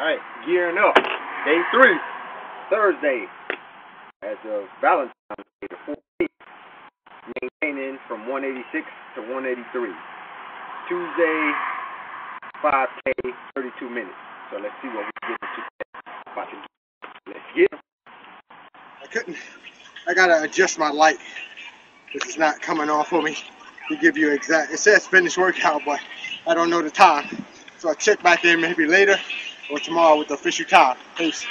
Alright, gearing up. Day three, Thursday, as of Valentine's Day, the 14th. Maintaining from 186 to 183. Tuesday, 5K, 32 minutes. So let's see what we get into About to Let's get 'em. I couldn't. I gotta adjust my light. This is not coming off for me to give you exact. It says finish workout, but I don't know the time. So I'll check back in maybe later or tomorrow with the official time. Peace.